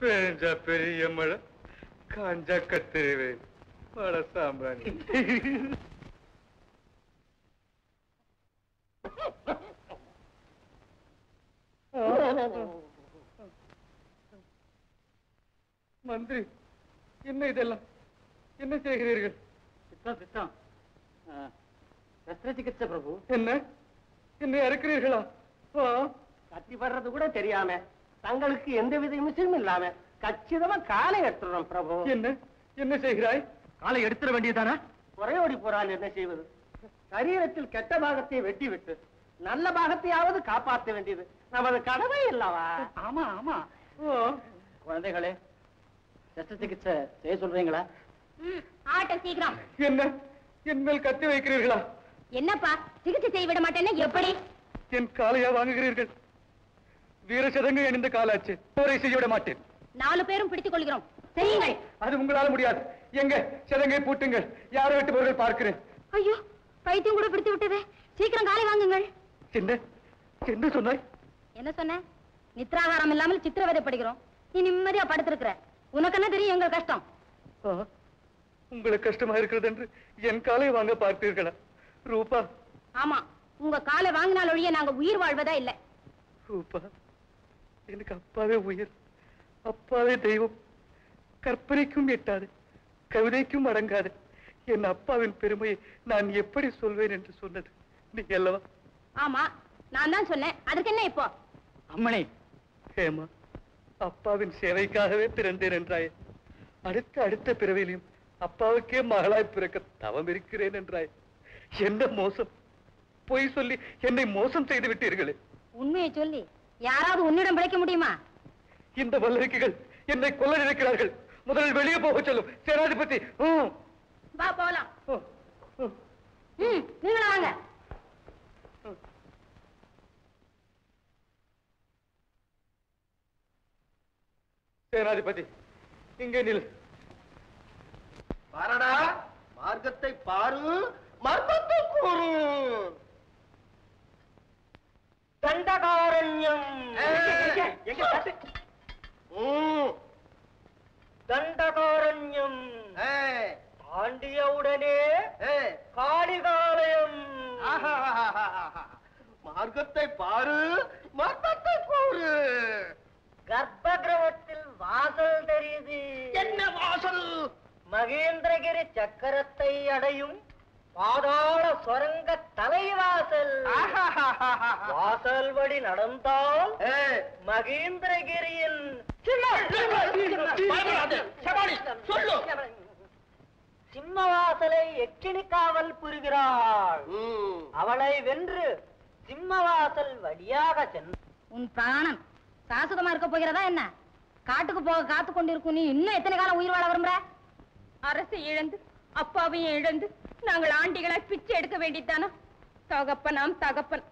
பேஞ்சா பெரிய மழை காஞ்சா கத்திரிவேன் மழை சாம்பிராணி. மந்திரி என்ன இதெல்லாம்? என்ன செய்கிறீர்கள்? சித்தம் சித்தம் சஸ்திரச்சிகிச்சை பிரபு. என்ன? என்னை அறுக்கிறீர்களா? கத்தி வர்றது கூட தெரியாம தங்களுக்கு எந்த வித இமிசையும் இல்லாம கச்சிதமா காலை எடுத்துறோம் பிரபு. என்ன? என்ன செய்கிறாய்? காலை எடுத்துட வேண்டியதானே? குறையோடி போறால் என்ன செய்வது? சரீரத்தில் கெட்ட பாகத்தை வெட்டி விட்டு நல்ல பாகத்தையாவது காப்பாற்ற வேண்டியது நமது கடமை இல்லவா? ஆமா ஆமா. ஆ, குழந்தைகளே சஸ்திர சிகிச்சை செய்ய சொல்றீங்களா? ம், ஆட்டம் சீக்கிரம். என்ன? என் மேல் கத்தி வைக்கிறீர்களா? என்னப்பா சிகிச்சை செய்ய விட மாட்டேன்னா எப்படி? என் காலையா வாங்குகிறீர்கள்? வீர சதங்கை அணிந்த காலாச்சு. போரை செய்ய விட மாட்டேன். நாலு பேரும் பிடித்துக் கொள்கிறோம். செய்யுங்கள் அது உங்களால முடியாது. எங்க? சதங்கை பூட்டுங்கள். யாரை விட்டு பொருள் பார்க்கிறேன். ஐயோ பைத்தியம் கூட பிடித்து விட்டதே. சீக்கிரம் காலை வாங்குங்கள். என்ன? என்ன சொன்னாய்? என்ன சொன்ன? நித்ராகாரம் இல்லாமல் சித்திரவதைப்படுகிறோம். நீ நிம்மதியா படுத்திருக்கிற. உனக்கு என்ன தெரியும்? எங்கள் கஷ்டம். உங்களுக்கு கஷ்டமா இருக்கிறது என்று என் காலை வாங்க பார்த்தீர்களா? ரூபா. ஆமா உங்க காலை வாங்கினால் ஒழிய நாங்க உயிர் வாழ்வதா இல்ல? ரூபா. எனக்கு அப்பாவே உயிர். அப்பாவே தெய்வம். கற்பனைக்கும் எட்டாது கவிதைக்கும் அடங்காது. என் அப்பாவின் பெருமையை நான் எப்படி சொல்வேன் என்று சொன்னது? நீ அல்லவா? ஆமா நான் தான் சொன்னேன். அதுக்கு என்ன இப்போ? அம்மணி. ஹேமா அப்பாவின் சேவைக்காகவே பிறந்தேன் என்றாய். அடுத்த அடுத்த பிறவிலையும் அப்பாவுக்கே மகளாய் பிறக்க தவம் இருக்கிறேன் என்றாய். என்ன மோசம்? பொய் சொல்லி என்னை மோசம் செய்து விட்டீர்களே. உண்மையை சொல்லி யாராவது உன்னிடம் பிழைக்க முடியுமா? இந்த வல்லரிக்கைகள் என்னை கொல்ல நினைக்கிறார்கள். முதலில் வெளியே போக சொல்லும். சேனாதிபதி வா போலாம். நீங்களும் வாங்க. சேனாதிபதி இங்கே நில் பாரடா மார்க்கத்தை பாரு மர்மத்தை கூறு. தண்டகாரண்யம். தண்டகாரண்யம். தாண்டியவுடனே காளிகாலயம். மார்க்கத்தை பாரு மர்மத்தை கூறு கர்ப்பகிரகத்தில் வாசல் தெரியுது. என்ன வாசல்? மகேந்திரகிரி சக்கரத்தை அடையும் பாதாள சுரங்க தலைவாசல். வாசல் வழி நடந்தால் மகேந்திரகிரியின் சிம்மவாசலை எக்கினி காவல் புரிகிறாள் அவளை வென்று சிம்மவாசல் வழியாக சென்று உன் பிராணம் சாசுகமா இருக்க போகிறதா என்ன? காட்டுக்கு போக காத்து கொண்டிருக்கும் நீ இன்னும் எத்தனை காலம் உயிர் வாழ விரும்புற? அரசை இழந்து அப்பாவையும் இழந்து நாங்கள் ஆண்டிகளாய் பிச்சை எடுக்க வேண்டியதானா தகப்பனாம் தகப்பன்.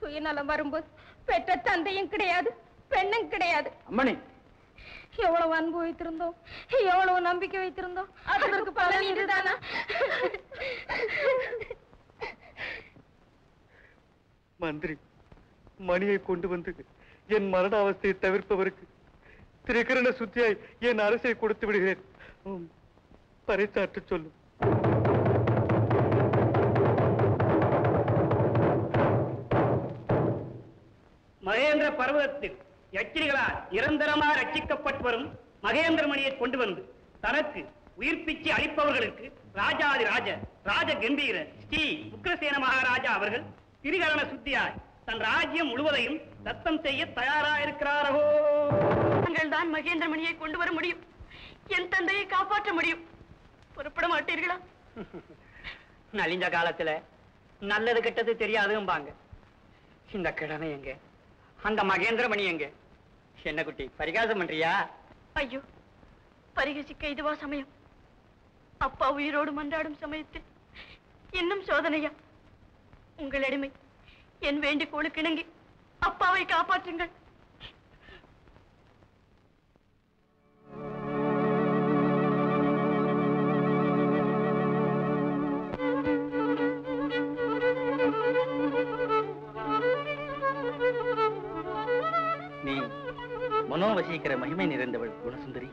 சுயநலம் வரும்போது பெற்ற தந்தையும் கிடையாது பெண்ணும் கிடையாது. அம்மணி. எவ்வளவு அன்பு வைத்திருந்தோம் எவ்வளவு நம்பிக்கை வைத்திருந்தோம். அதற்கு பலன் இதுதானா? மந்திரி மணியை கொண்டு வந்து என் மரண அவஸ்தையை தவிர்ப்பவருக்கு திரிகரண சுத்தியாய் என் அரசை கொடுத்து விடுகிறேன். உம், பறைசாற்ற சொல்லும். மகேந்திர பர்வதத்தில் யட்சினிகளால் நிரந்தரமாக ரட்சிக்கப்பட்டு வரும் மகேந்திரமணியை கொண்டு வந்து தனக்கு உயிர்ப்பிச்சு அளிப்பவர்களுக்கு ராஜாதி ராஜ ராஜ கம்பீர ஸ்ரீ உக்ரசேன மகாராஜா அவர்கள் திரிகரண சுத்தியாய் தன் ராஜ்யம் முழுவதையும் தத்தம் செய்ய தயாராயிருக்கிறாரோ தாங்கள் தான் மகேந்திரமணியை கொண்டு வர முடியும். என் தந்தையை காப்பாற்ற முடியும். புறப்பட மாட்டீர்களா? நலிஞ்ச காலத்துல நல்லது கெட்டது தெரியாதும்பாங்க. இந்த கிழமை எங்க? அந்த மகேந்திரமணி எங்க? என்ன குட்டி பரிகாசம் பண்றியா? ஐயோ பரிகசிக்க இதுவா சமயம். அப்பா உயிரோடு மன்றாடும் சமயத்தில் இன்னும் சோதனையா? உங்கள் அடிமை என் வேண்டிக்கோளுக்கு இணங்கி அப்பாவை காப்பாற்றுங்கள். மனோவசீகர மகிமை நிறைந்தவள் குணசுந்தரி.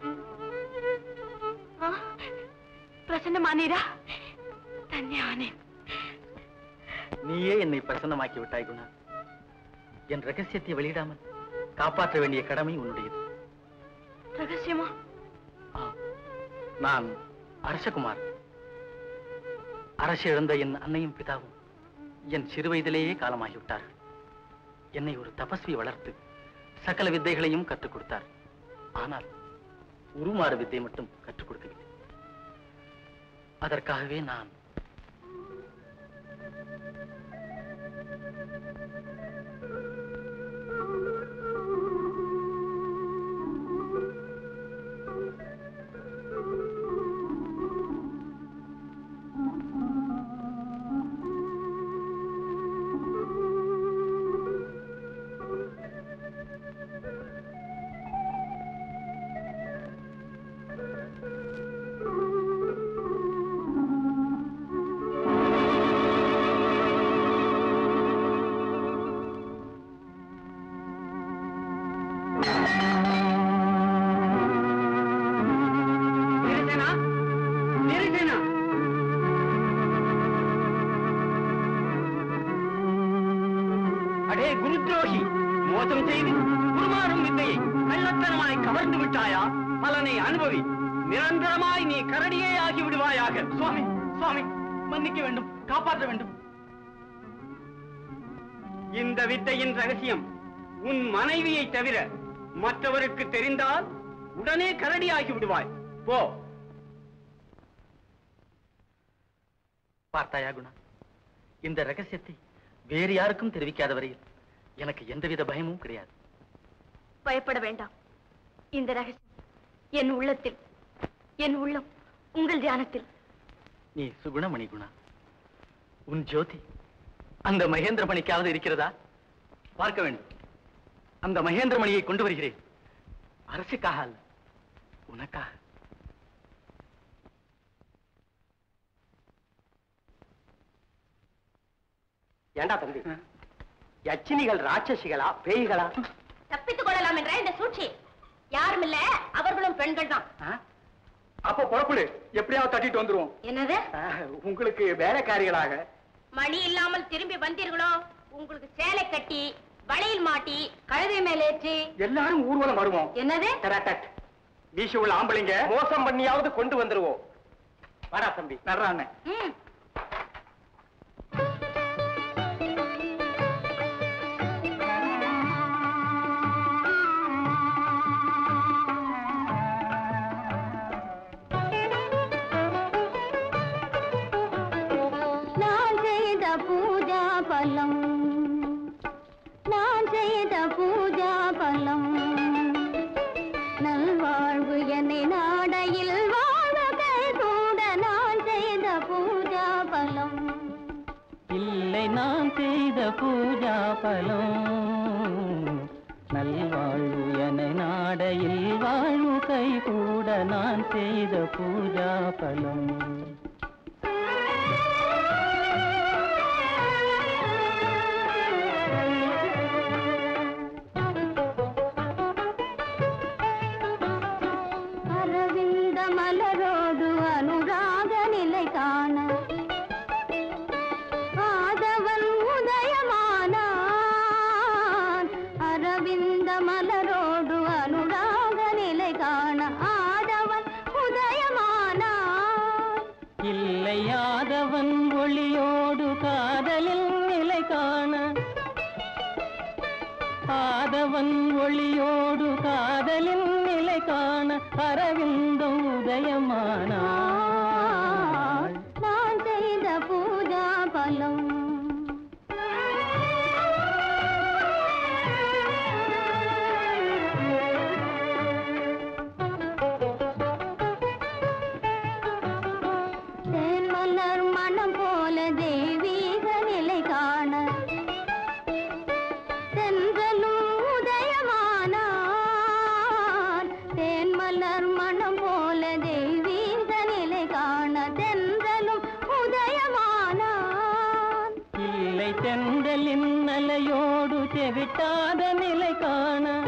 பிரசன்னமானீரா? தன்யானேன் நீயே என்னை பிரசன்னமாக்கி விட்டாய் குணா. என் ரகசியத்தை வெளியிடாமல் காப்பாற்ற வேண்டிய கடமை உன்னுடையது. ரகசியமா. நான் அரசகுமார். அரசு இழந்த என் அன்னையும் பிதாவும் என் சிறு வயதிலேயே காலமாகிவிட்டார்கள். என்னை ஒரு தபஸ்வி வளர்த்து சகல வித்தைகளையும் கற்றுக் கொடுத்தார். ஆனால் உருமாறு வித்தை மட்டும் கற்றுக் கொடுக்கவில்லை. அதற்காகவே நான் மோசம் செய்து உருமாறும் வித்தையை கள்ளத்தனமாய் கவர்ந்து விட்டாயா? பலனை அனுபவி. நிரந்தரமாய் நீ கரடியே ஆகி விடுவாயாக. சுவாமி சுவாமி மன்னிக்க வேண்டும் காப்பாற்ற வேண்டும். இந்த வித்தையின் ரகசியம் உன் மனைவியை தவிர மற்றவருக்கு தெரிந்தால் உடனே கரடி ஆகி விடுவாய். போ. பார்த்தாயா குணா? இந்த ரகசியத்தை வேறு யாருக்கும் தெரிவிக்காத வரையில் எனக்கு எந்தவித பயமும் கிடையாது. பயப்பட வேண்டாம். இந்த ரகசியம் என் உள்ளத்தில் என் உள்ளம் உங்கள் தியானத்தில். நீ சுகுணமணி குணா உன் ஜோதி அந்த மகேந்திரமணிக்காவது இருக்கிறதா? பார்க்க வேண்டும். அந்த மகேந்திரமணியை கொண்டு வருகிறேன். அரசுக்காக அல்ல உனக்காக. ஏண்டா தம்பி? யச்சினிகள் ராட்சசிகளா பேய்களா? தப்பித்துக் கொள்ளலாம் என்ற இந்த சூழ்ச்சி. யாரும் இல்ல அவர்களும் பெண்கள் தான். அப்ப புறப்படு எப்படியாவது தட்டிட்டு வந்துருவோம். என்னது? உங்களுக்கு வேலைக்காரிகளாக. மணி இல்லாமல் திரும்பி வந்தீர்களோ? உங்களுக்கு சேலை கட்டி வளையல் மாட்டி கழுதை மேலேற்றி எல்லாரும் ஊர்வலம் வருவோம். என்னது. வீசி உள்ள ஆம்பளைங்க மோசம் பண்ணியாவது கொண்டு வந்துருவோம். வாடா தம்பி நர்றாண்ணே பலம். நான் செய்த பூஜா பலம். நல்வாழ்வு என்னை நாடையில் வாழ்வுகள் கூட நான் செய்த பூஜா பலம். இல்லை நான் செய்த பூஜா பலம். நல்வாழ்வு என நாடையில் வாழ்வு கை கூட நான் செய்த பூஜா பலம். கடலின் நிலை காண அரவிந்தம் உதயமானாள். நான் செய்த பூஜா பலம். மலர் மனம் போல தெய்வீக கடலின் அலையோடு செவிட்டாத நிலை காண.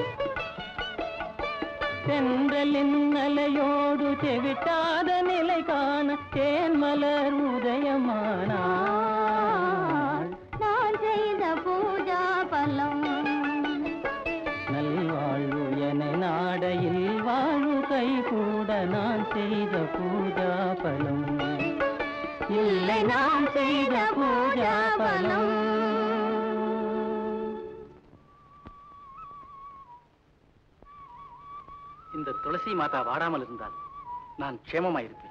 சென்றலின் அலையோடு செவிட்டாத நிலை காண. தேன்மலர் உதயமானாள். நான் செய்த பூஜா பலம். நல்வாழ்வு என நாடையில் வாழ்வு கை கூட நான் செய்த பூஜா பலம். இல்லை நாம் செய்த பூஜா பலம். துளசி மாதா வாடாமல் இருந்தால் நான் க்ஷேமமாயிருப்பேன்.